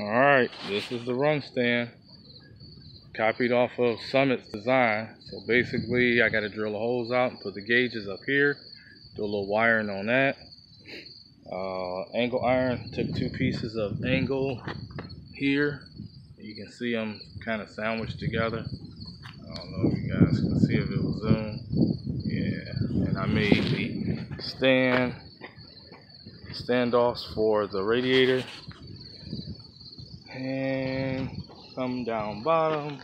Alright, this is the run stand. Copied off of Summit's design. So basically, I got to drill the holes out and put the gauges up here. Do a little wiring on that. Uh, angle iron, took two pieces of angle here. You can see them kind of sandwiched together. I don't know if you guys can see if it will zoom. Yeah, and I made the stand standoffs for the radiator and come down bottom.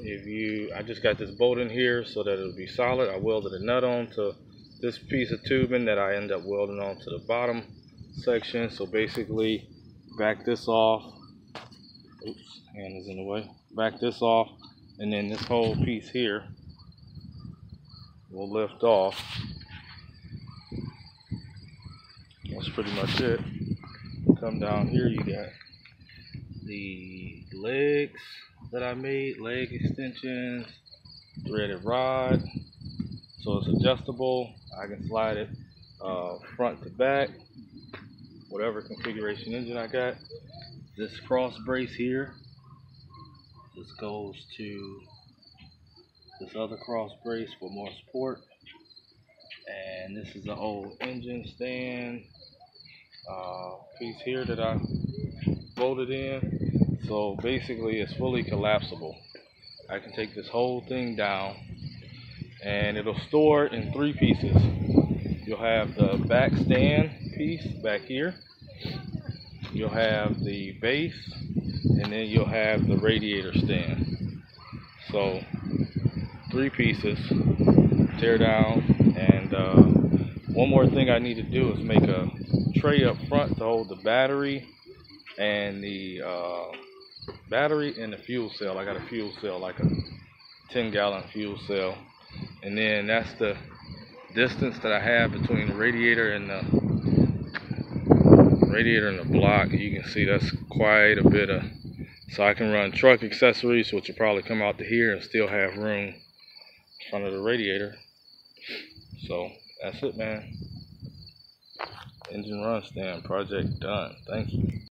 If you I just got this bolt in here so that it'll be solid. I welded a nut on to this piece of tubing that I end up welding on to the bottom section. So basically back this off. Oops hand is in the way. Back this off and then this whole piece here will lift off. That's pretty much it. Come down here you got the legs that I made, leg extensions, threaded rod. So it's adjustable. I can slide it uh, front to back, whatever configuration engine I got. This cross brace here, this goes to this other cross brace for more support. And this is the old engine stand uh, piece here that I bolted in. So basically it's fully collapsible. I can take this whole thing down and it'll store in three pieces. You'll have the back stand piece back here. You'll have the base and then you'll have the radiator stand. So three pieces, tear down and uh, one more thing I need to do is make a tray up front to hold the battery and the uh, battery and the fuel cell. I got a fuel cell, like a 10 gallon fuel cell. And then that's the distance that I have between the radiator and the radiator and the block. You can see that's quite a bit of, so I can run truck accessories, which will probably come out to here and still have room in front of the radiator. So that's it, man. Engine run stand project done. Thank you.